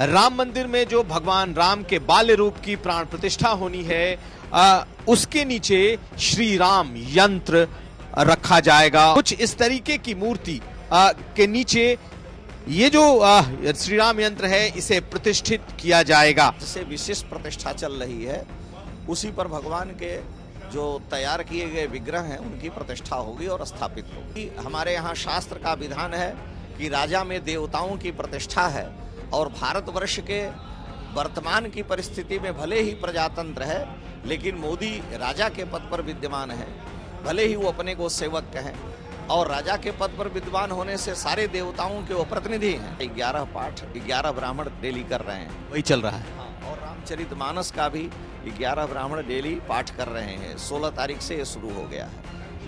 राम मंदिर में जो भगवान राम के बाल्य रूप की प्राण प्रतिष्ठा होनी है आ, उसके नीचे श्री राम यंत्र रखा जाएगा। कुछ इस तरीके की मूर्ति के नीचे ये जो श्री राम यंत्र है इसे प्रतिष्ठित किया जाएगा। जिससे विशेष प्रतिष्ठा चल रही है उसी पर भगवान के जो तैयार किए गए विग्रह हैं उनकी प्रतिष्ठा होगी और स्थापित होगी। हमारे यहाँ शास्त्र का विधान है कि राजा में देवताओं की प्रतिष्ठा है और भारतवर्ष के वर्तमान की परिस्थिति में भले ही प्रजातंत्र है लेकिन मोदी राजा के पद पर विद्यमान है। भले ही वो अपने को सेवक कहें। और राजा के पद पर विद्वान होने से सारे देवताओं के वो प्रतिनिधि हैं। ग्यारह पाठ ग्यारह ब्राह्मण डेली कर रहे हैं। वही चल रहा है। हाँ, और रामचरित मानस का भी ग्यारह ब्राह्मण डेली पाठ कर रहे हैं। सोलह तारीख से ये शुरू हो गया है।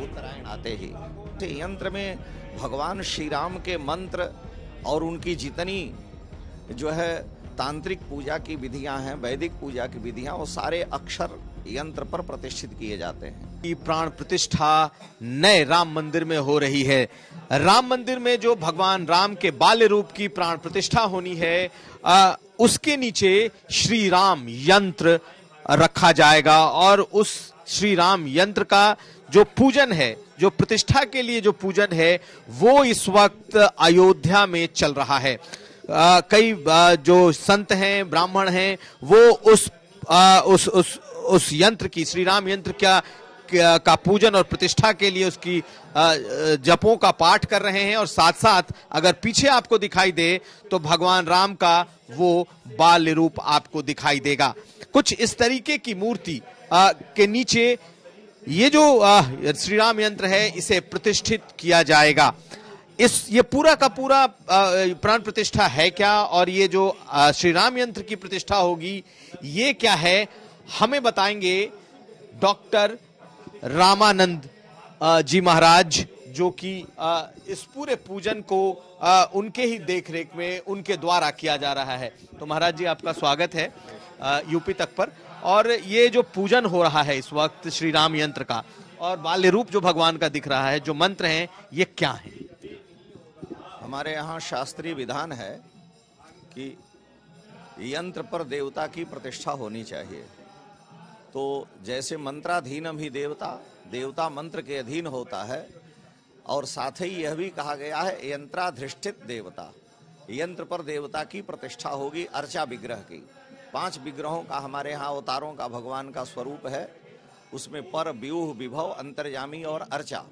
उत्तरायण आते ही। यंत्र में भगवान श्री राम के मंत्र और उनकी जितनी जो है तांत्रिक पूजा की विधियाँ हैं वैदिक पूजा की विधियाँ वो सारे अक्षर यंत्र पर प्रतिष्ठित किए जाते हैं। प्राण प्रतिष्ठा नए राम मंदिर में हो रही है। राम मंदिर में जो भगवान राम के बाल्य रूप की प्राण प्रतिष्ठा होनी है आ, उसके नीचे श्री राम यंत्र रखा जाएगा और उस श्री राम यंत्र का जो पूजन है जो प्रतिष्ठा के लिए जो पूजन है वो इस वक्त अयोध्या में चल रहा है। आ, कई आ, जो संत हैं ब्राह्मण हैं वो उस आ, उस उस उस यंत्र की श्री राम यंत्र क्या का पूजन और प्रतिष्ठा के लिए उसकी जपों का पाठ कर रहे हैं और साथ साथ अगर पीछे आपको दिखाई दे तो भगवान राम का वो बाल रूप आपको दिखाई देगा। कुछ इस तरीके की मूर्ति के नीचे ये जो श्री राम यंत्र है इसे प्रतिष्ठित किया जाएगा। इस, ये पूरा का पूरा प्राण प्रतिष्ठा है क्या? और ये जो श्री राम यंत्र की प्रतिष्ठा होगी, ये क्या है? हमें बताएँगे डॉक्टर रामानंद जी महाराज, जो कि इस पूरे पूजन को उनके ही देखरेख में, उनके द्वारा किया जा रहा है। तो महाराज जी, आपका स्वागत है यूपी तक पर। और ये जो पूजन हो रहा है इस वक्त श्री राम यंत्र का, और बाल्य रूप जो भगवान का दिख रहा है, जो मंत्र हैं, ये क्या है? हमारे यहाँ शास्त्रीय विधान है कि यंत्र पर देवता की प्रतिष्ठा होनी चाहिए। तो जैसे मंत्राधीनम ही देवता देवता मंत्र के अधीन होता है, और साथ ही यह भी कहा गया है, यंत्राधिष्ठित देवता। यंत्र पर देवता की प्रतिष्ठा होगी अर्चा विग्रह की। पाँच विग्रहों का हमारे यहाँ अवतारों का भगवान का स्वरूप है। उसमें पर व्यूह, विभव, अंतर्यामी और अर्चा।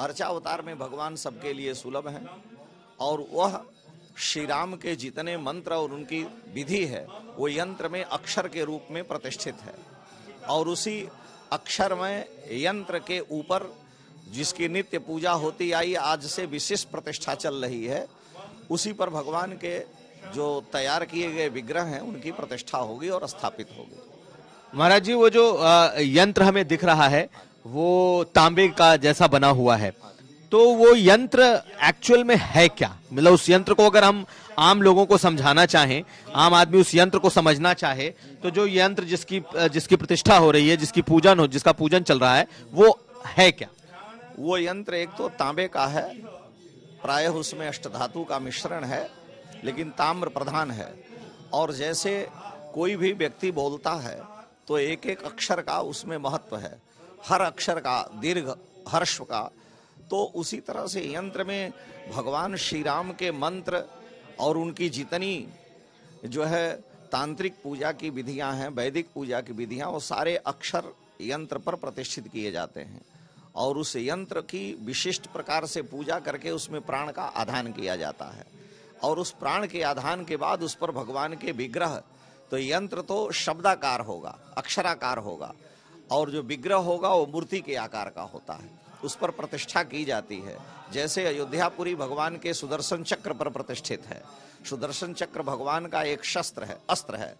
अर्चा अवतार में भगवान सबके लिए सुलभ हैं। और वह श्री राम के जितने मंत्र और उनकी विधि है, वो यंत्र में अक्षर के रूप में प्रतिष्ठित है। और उसी अक्षर में यंत्र के ऊपर जिसकी नित्य पूजा होती आई, आज से विशेष प्रतिष्ठा चल रही है, उसी पर भगवान के जो तैयार किए गए विग्रह हैं, उनकी प्रतिष्ठा होगी और स्थापित होगी। महाराज जी, वो जो यंत्र हमें दिख रहा है, वो तांबे का जैसा बना हुआ है। तो वो यंत्र एक्चुअल में है क्या? मतलब उस यंत्र को अगर हम आम लोगों को समझाना चाहें, आम आदमी उस यंत्र को समझना चाहे तो जो यंत्र जिसकी जिसकी प्रतिष्ठा हो रही है, जिसकी पूजन हो, जिसका पूजन चल रहा है, वो है क्या? वो यंत्र एक तो तांबे का है, प्रायः उसमें अष्टधातु का मिश्रण है, लेकिन ताम्र प्रधान है। और जैसे कोई भी व्यक्ति बोलता है तो एक एक अक्षर का उसमें महत्व है। हर अक्षर का, दीर्घ, हर्ष का तो उसी तरह से यंत्र में भगवान श्री राम के मंत्र और उनकी जितनी जो है तांत्रिक पूजा की विधियाँ हैं, वैदिक पूजा की विधियाँ, वो सारे अक्षर यंत्र पर प्रतिष्ठित किए जाते हैं। और उस यंत्र की विशिष्ट प्रकार से पूजा करके उसमें प्राण का आधान किया जाता है। और उस प्राण के आधान के बाद उस पर भगवान के विग्रह तो यंत्र तो शब्दाकार होगा, अक्षराकार होगा। और जो विग्रह होगा, वो मूर्ति के आकार का होता है। उस पर प्रतिष्ठा की जाती है। जैसे अयोध्यापुरी भगवान के सुदर्शन चक्र पर प्रतिष्ठित है। सुदर्शन चक्र भगवान का एक शस्त्र है, अस्त्र है।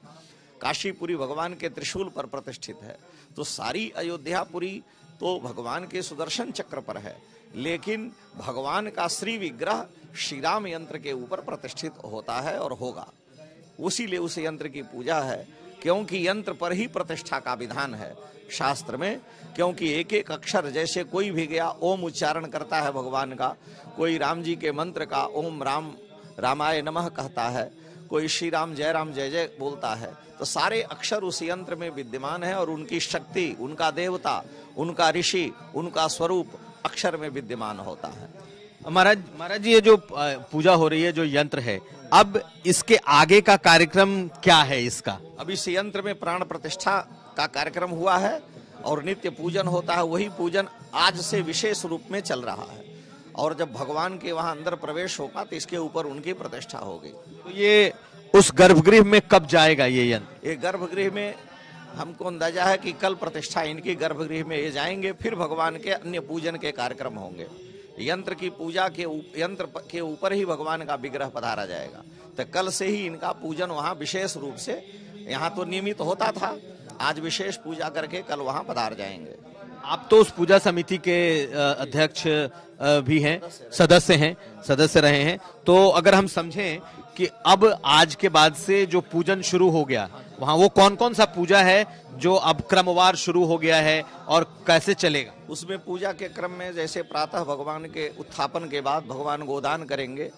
काशीपुरी भगवान के त्रिशूल पर प्रतिष्ठित है। तो सारी अयोध्यापुरी तो भगवान के सुदर्शन चक्र पर है। लेकिन भगवान का श्री विग्रह श्री राम यंत्र के ऊपर प्रतिष्ठित होता है और होगा। उसी लिए उस यंत्र की पूजा है। क्योंकि यंत्र पर ही प्रतिष्ठा का विधान है शास्त्र में, क्योंकि एक एक अक्षर जैसे कोई भी गया, ओम उच्चारण करता है भगवान का, कोई राम जी के मंत्र का ओम राम, रामाय नमः कहता है, कोई श्री राम जय राम जय जय बोलता है तो सारे अक्षर उस यंत्र में विद्यमान है और उनकी शक्ति, उनका देवता, उनका ऋषि, उनका स्वरूप अक्षर में विद्यमान होता है। महाराज महाराज जी ये जो पूजा हो रही है जो यंत्र है अब इसके आगे का कार्यक्रम क्या है इसका? अब इस यंत्र में प्राण प्रतिष्ठा का कार्यक्रम हुआ है और नित्य पूजन होता है वही पूजन आज से विशेष रूप में चल रहा है। और जब भगवान के वहाँ अंदर प्रवेश होगा तो इसके ऊपर उनकी प्रतिष्ठा होगी। तो ये उस गर्भगृह में कब जाएगा ये यंत्र? ये गर्भगृह में हमको अंदाज़ा है कि कल प्रतिष्ठा इनकी गर्भगृह में ये जाएँगे फिर भगवान के अन्य पूजन के कार्यक्रम होंगे। यंत्र की पूजा के यंत्र के ऊपर ही भगवान का विग्रह पधारा जाएगा। तो कल से ही इनका पूजन वहाँ विशेष रूप से, यहाँ तो नियमित होता था, आज विशेष पूजा करके कल वहाँ पधार जाएँगे। आप तो उस पूजा समिति के अध्यक्ष भी हैं, सदस्य हैं, सदस्य रहे हैं। तो अगर हम समझें कि अब आज के बाद से जो पूजन शुरू हो गया, वहाँ वो कौन कौन सा पूजा है जो अब क्रमवार शुरू हो गया है और कैसे चलेगा? उसमें पूजा के क्रम में जैसे प्रातः भगवान के उत्थापन के बाद भगवान गोदान करेंगे,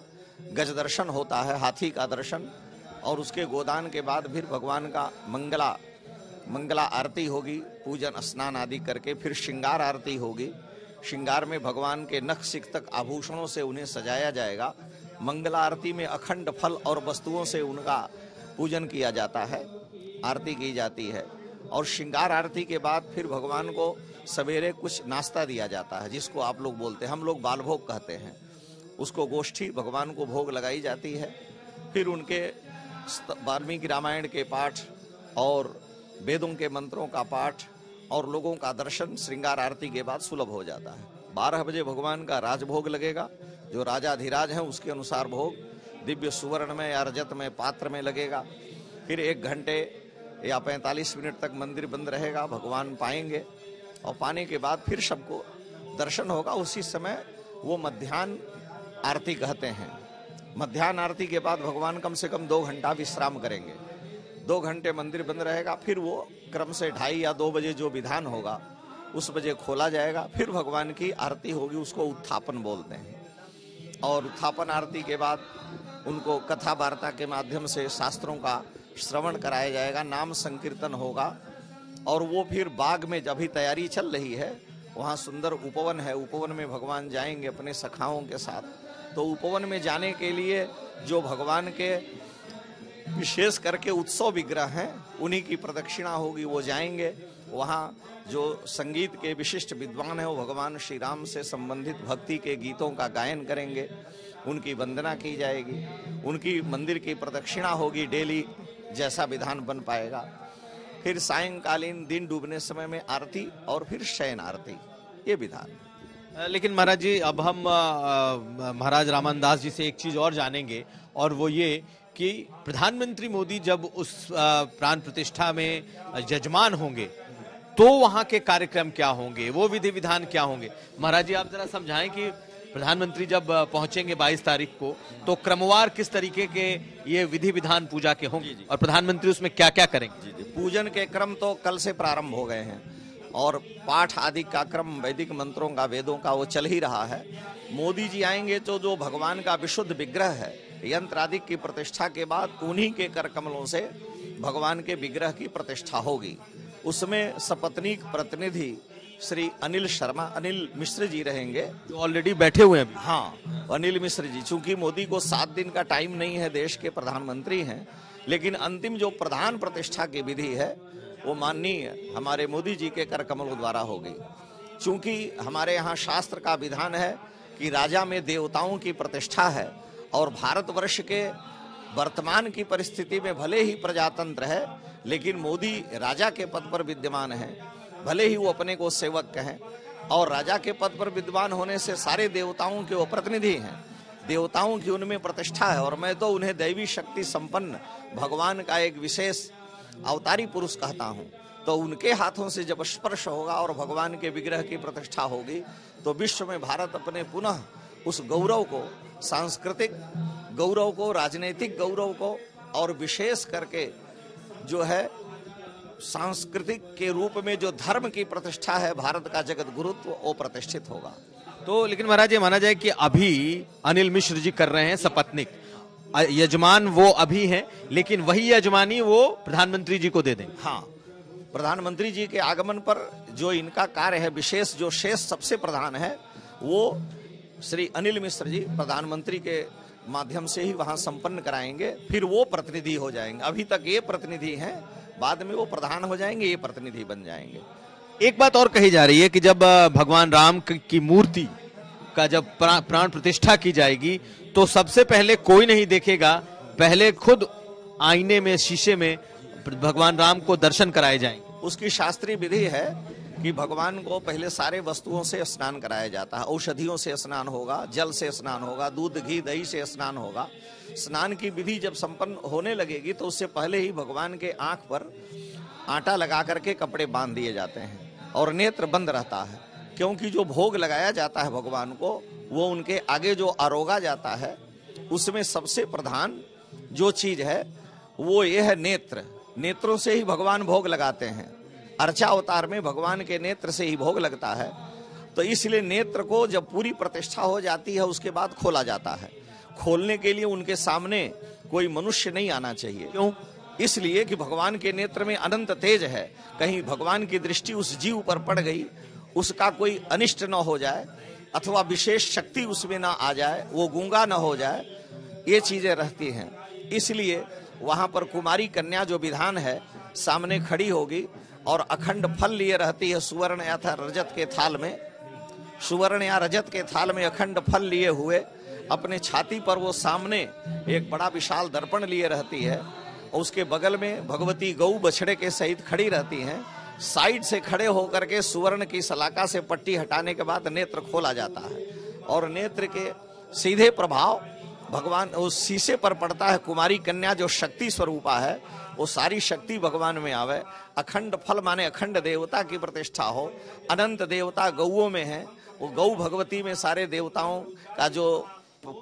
गज दर्शन होता है, हाथी का दर्शन, और उसके गोदान के बाद फिर भगवान का मंगला मंगला आरती होगी, पूजन स्नान आदि करके फिर श्रृंगार आरती होगी। श्रृंगार में भगवान के नख सिख तक आभूषणों से उन्हें सजाया जाएगा। मंगला आरती में अखंड फल और वस्तुओं से उनका पूजन किया जाता है, आरती की जाती है। और श्रृंगार आरती के बाद फिर भगवान को सवेरे कुछ नाश्ता दिया जाता है, जिसको आप लोग बोलते हैं, हम लोग बाल भोग कहते हैं। उसको गोष्ठी भगवान को भोग लगाई जाती है। फिर उनके वाल्मीकि रामायण के पाठ और वेदों के मंत्रों का पाठ और लोगों का दर्शन श्रृंगार आरती के बाद सुलभ हो जाता है। बारह बजे भगवान का राजभोग लगेगा जो राजाधिराज हैं, उसके अनुसार भोग, दिव्य सुवर्ण में या रजत में, पात्र में लगेगा। फिर एक घंटे या 45 मिनट तक मंदिर बंद रहेगा, भगवान पाएँगे। और पाने के बाद फिर सबको दर्शन होगा। उसी समय वो मध्यान्ह आरती कहते हैं। मध्यान्ह आरती के बाद भगवान कम से कम दो घंटा विश्राम करेंगे। दो घंटे मंदिर बंद रहेगा, फिर वो क्रम से ढाई या दो बजे जो विधान होगा, उस बजे खोला जाएगा। फिर भगवान की आरती होगी, उसको उत्थापन बोलते हैं। और उत्थापन आरती के बाद उनको कथा वार्ता के माध्यम से शास्त्रों का श्रवण कराया जाएगा, नाम संकीर्तन होगा। और वो फिर बाग में अभी तैयारी चल रही है, वहाँ सुंदर उपवन है। उपवन में भगवान जाएँगे अपने सखाओं के साथ। तो उपवन में जाने के लिए जो भगवान के विशेष करके उत्सव विग्रह हैं, उन्हीं की प्रदक्षिणा होगी, वो जाएँगे। वहाँ जो संगीत के विशिष्ट विद्वान हैं, वो भगवान श्री राम से संबंधित भक्ति के गीतों का गायन करेंगे। उनकी वंदना की जाएगी। उनकी मंदिर की प्रदक्षिणा होगी डेली, जैसा विधान बन पाएगा। फिर सायंकालीन दिन डूबने समय में आरती और फिर शयन आरती, ये विधान। लेकिन महाराज जी, अब हम महाराज रामन दास जी से एक चीज़ और जानेंगे, और वो ये कि प्रधानमंत्री मोदी जब उस प्राण प्रतिष्ठा में जजमान होंगे तो वहाँ के कार्यक्रम क्या होंगे? वो विधि विधान क्या होंगे? महाराज जी आप जरा समझाएँ कि प्रधानमंत्री जब पहुँचेंगे 22 तारीख को तो क्रमवार किस तरीके के ये विधि विधान पूजा के होंगे? और प्रधानमंत्री उसमें क्या क्या करेंगे पूजन के क्रम तो कल से प्रारंभ हो गए हैं और पाठ आदि का क्रम वैदिक मंत्रों का वेदों का वो चल ही रहा है। मोदी जी आएँगे तो जो भगवान का विशुद्ध विग्रह है यंत्र आदि की प्रतिष्ठा के बाद उन्हीं के कर कमलों से भगवान के विग्रह की प्रतिष्ठा होगी। उसमें सपत्नीक प्रतिनिधि श्री अनिल शर्मा अनिल मिश्र जी रहेंगे। जो ऑलरेडी बैठे हुए हैं अभी। हाँ अनिल मिश्र जी चूँकि मोदी को सात दिन का टाइम नहीं है देश के प्रधानमंत्री हैं लेकिन अंतिम जो प्रधान प्रतिष्ठा की विधि है वो माननीय हमारे मोदी जी के कर कमलों द्वारा होगी चूँकि हमारे यहाँ शास्त्र का विधान है कि राजा में देवताओं की प्रतिष्ठा है और भारतवर्ष के वर्तमान की परिस्थिति में भले ही प्रजातंत्र है, लेकिन मोदी राजा के पद पर विद्यमान है। भले ही वो अपने को सेवक कहें, और राजा के पद पर विद्वान होने से सारे देवताओं के वो प्रतिनिधि हैं। देवताओं की उनमें प्रतिष्ठा है, और मैं तो उन्हें दैवी शक्ति संपन्न, भगवान का एक विशेष अवतारी पुरुष कहता हूँ। तो उनके हाथों से जब स्पर्श होगा और भगवान के विग्रह की प्रतिष्ठा होगी तो विश्व में भारत अपने पुनः उस गौरव को सांस्कृतिक गौरव को राजनीतिक गौरव को और विशेष करके जो है सांस्कृतिक के रूप में जो धर्म की प्रतिष्ठा है भारत का जगत गुरुत्व वो प्रतिष्ठित होगा। तो लेकिन महाराज ये माना जाए कि अभी अनिल मिश्र जी कर रहे हैं सपत्निक। यजमान वो अभी हैं लेकिन वही यजमानी वो प्रधानमंत्री जी को दे दें हाँ प्रधानमंत्री जी के आगमन पर जो इनका कार्य है विशेष जो शेष सबसे प्रधान है वो श्री अनिल मिश्र जी प्रधानमंत्री के माध्यम से ही वहाँ संपन्न कराएँगे फिर वो प्रतिनिधि हो जाएँगे। अभी तक ये प्रतिनिधि हैं बाद में वो प्रधान हो जाएँगे ये प्रतिनिधि बन जाएँगे। एक बात और कही जा रही है कि जब भगवान राम की मूर्ति का जब प्राण प्रतिष्ठा की जाएगी तो सबसे पहले कोई नहीं देखेगा पहले खुद आईने में शीशे में भगवान राम को दर्शन कराए जाएँगे। उसकी शास्त्रीय विधि है कि भगवान को पहले सारे वस्तुओं से स्नान कराया जाता है। औषधियों से स्नान होगा, जल से स्नान होगा, दूध, घी, दही से स्नान होगा। स्नान की विधि जब संपन्न होने लगेगी तो उससे पहले ही भगवान के आँख पर आटा लगा करके कपड़े बाँध दिए जाते हैं और नेत्र बंद रहता है। क्योंकि जो भोग लगाया जाता है भगवान को, वो उनके आगे जो आरोगा जाता है, उसमें सबसे प्रधान जो चीज़ है, वो ये है नेत्र। नेत्रों से ही भगवान भोग लगाते हैं। अर्चा अवतार में भगवान के नेत्र से ही भोग लगता है। तो इसलिए नेत्र को जब पूरी प्रतिष्ठा हो जाती है, उसके बाद खोला जाता है। खोलने के लिए उनके सामने कोई मनुष्य नहीं आना चाहिए। क्यों? इसलिए कि भगवान के नेत्र में अनंत तेज है। कहीं भगवान की दृष्टि उस जीव पर पड़ गई, उसका कोई अनिष्ट न हो जाए, अथवा विशेष शक्ति उसमें ना आ जाए, वो गूँगा न हो जाए, ये चीज़ें रहती हैं। इसलिए वहाँ पर कुमारी कन्या जो विधान है, सामने खड़ी होगी और अखंड फल लिए रहती है सुवर्ण या था रजत के थाल में। सुवर्ण या रजत के थाल में अखंड फल लिए हुए। अपने छाती पर वो सामने एक बड़ा विशाल दर्पण लिए रहती है और उसके बगल में भगवती गऊ बछड़े के सहित खड़ी रहती हैं। साइड से खड़े होकर के सुवर्ण की सलाका से पट्टी हटाने के बाद नेत्र खोला जाता है। और नेत्र के सीधे प्रभाव भगवान उस शीशे पर पड़ता है, कुमारी कन्या जो शक्ति स्वरूपा है, वो सारी शक्ति भगवान में आवे। अखंड फल माने अखंड देवता की प्रतिष्ठा हो। अनंत देवता गौओं में है। वो गौ भगवती में सारे देवताओं का जो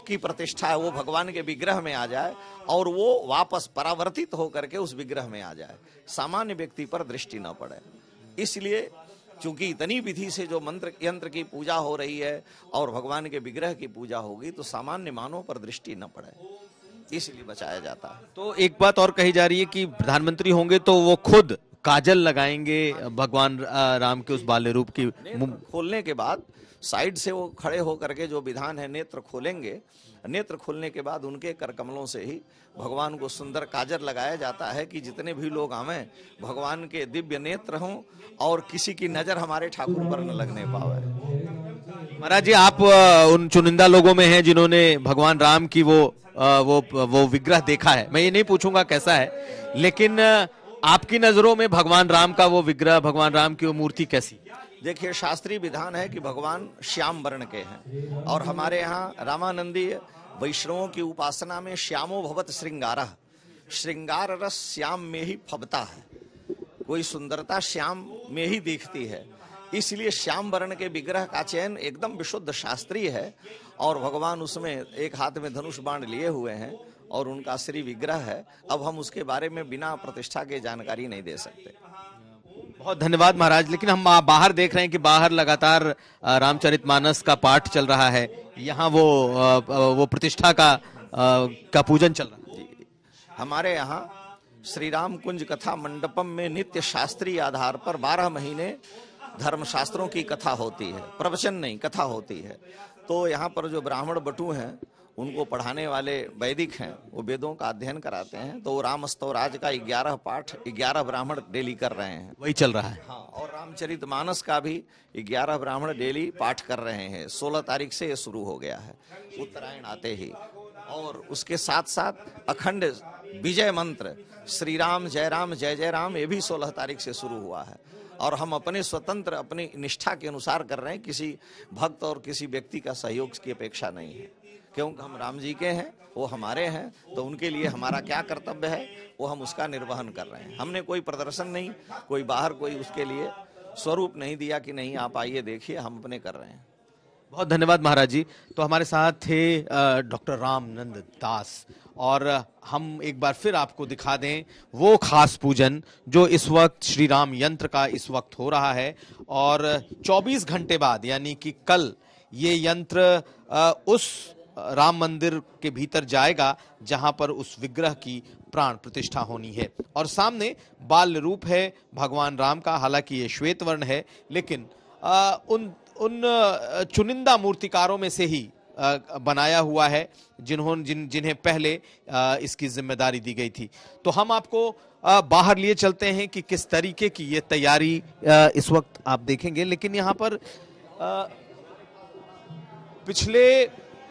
की प्रतिष्ठा है, वो भगवान के विग्रह में आ जाए और वो वापस परावर्तित होकर के उस विग्रह में आ जाए। सामान्य व्यक्ति पर दृष्टि न पड़े। इसलिए चूँकि इतनी विधि से जो मंत्र यंत्र की पूजा हो रही है और भगवान के विग्रह की पूजा होगी तो सामान्य मानव पर दृष्टि न पड़े। इसलिए बचाया जाता है। तो एक बात और कही जा रही है कि प्रधानमंत्री होंगे तो वो खुद काजल लगाएँगे भगवान राम के उस बाल्य रूप की खोलने के बाद साइड से वो खड़े होकर के जो विधान है, नेत्र खोलेंगे। नेत्र खोलने के बाद उनके कर कमलों से ही भगवान को सुंदर काजर लगाया जाता है कि जितने भी लोग आवे, भगवान के दिव्य नेत्र हों और किसी की नज़र हमारे ठाकुर पर न लगने पावे। महाराज जी, आप उन चुनिंदा लोगों में हैं जिन्होंने भगवान राम की वो वो वो विग्रह देखा है। मैं ये नहीं पूछूँगा कैसा है, लेकिन आपकी नज़रों में भगवान राम का वो विग्रह, भगवान राम की वो मूर्ति कैसी? देखिए, शास्त्रीय विधान है कि भगवान श्याम वर्ण के हैं। और हमारे यहाँ रामानंदीय वैष्णवों की उपासना में श्यामो भवत श्रृंगार। श्रृंगार रस श्याम में ही फबता है। कोई सुंदरता श्याम में ही दिखती है। इसलिए श्याम वर्ण के विग्रह का चयन एकदम विशुद्ध शास्त्रीय है और भगवान उसमें एक हाथ में धनुष बाण लिए हुए हैं और उनका श्री विग्रह है। अब हम उसके बारे में बिना प्रतिष्ठा के जानकारी नहीं दे सकते। बहुत धन्यवाद महाराज लेकिन हम बाहर देख रहे हैं कि बाहर लगातार अ, रामचरितमानस का पाठ चल रहा है। यहाँ वो वो प्रतिष्ठा का का पूजन चल रहा है। हमारे यहाँ श्री राम कुंज कथा मंडपम में नित्य शास्त्रीय आधार पर बारह महीने धर्म शास्त्रों की कथा होती है। प्रवचन नहीं कथा होती है। तो यहाँ पर जो ब्राह्मण बटू हैं उनको पढ़ाने वाले वैदिक हैं वो वेदों का अध्ययन कराते हैं तो वो राम स्तवराज का ग्यारह पाठ ग्यारह ब्राह्मण डेली कर रहे हैं। वही चल रहा है। हाँ और रामचरित मानस का भी ग्यारह ब्राह्मण डेली पाठ कर रहे हैं। सोलह तारीख से ये शुरू हो गया है उत्तरायण आते ही। और उसके साथ साथ अखंड विजय मंत्र श्री राम जय राम जय जय राम ये भी सोलह तारीख से शुरू हुआ है। और हम अपने स्वतंत्र अपनी निष्ठा के अनुसार कर रहे हैं किसी भक्त और किसी व्यक्ति का सहयोग की अपेक्षा नहीं है। क्योंकि हम राम जी के हैं, वो हमारे हैं तो उनके लिए हमारा क्या कर्तव्य है? वो हम उसका निर्वहन कर रहे हैं। हमने कोई प्रदर्शन नहीं, कोई बाहर कोई उसके लिए स्वरूप नहीं दिया कि नहीं, आप आइए देखिए, हम अपने कर रहे हैं। बहुत धन्यवाद महाराज जी। तो हमारे साथ थे डॉक्टर रामनंद दास। और हम एक बार फिर आपको दिखा दें, वो खास पूजन जो इस वक्त श्री राम यंत्र का इस वक्त हो रहा है। और 24 घंटे बाद, यानी कि कल, ये यंत्र उस राम मंदिर के भीतर जाएगा जहाँ पर उस विग्रह की प्राण प्रतिष्ठा होनी है। और सामने बाल रूप है भगवान राम का हालाँकि ये श्वेत वर्ण है लेकिन आ, उन उन चुनिंदा मूर्तिकारों में से ही आ, बनाया हुआ है जिन्होंने जिन जिन्हें पहले आ, इसकी ज़िम्मेदारी दी गई थी। तो हम आपको आ, बाहर लिए चलते हैं कि किस तरीके की ये तैयारी इस वक्त आप देखेंगे। लेकिन यहाँ पर पिछले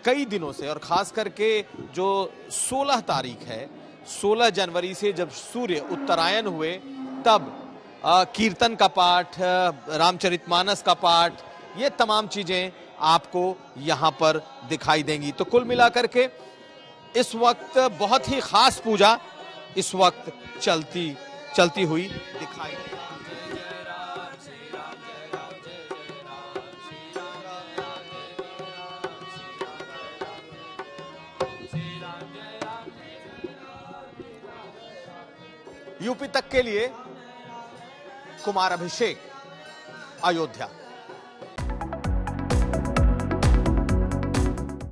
कई दिनों से, और खास करके जो 16 तारीख है 16 जनवरी से जब सूर्य उत्तरायण हुए, तब कीर्तन का पाठ रामचरितमानस का पाठ, ये तमाम चीज़ें आपको यहाँ पर दिखाई देंगी। तो कुल मिलाकर के इस वक्त बहुत ही खास पूजा इस वक्त चलती चलती हुई दिखाई यूपी तक के लिए कुमार अभिषेक अयोध्या।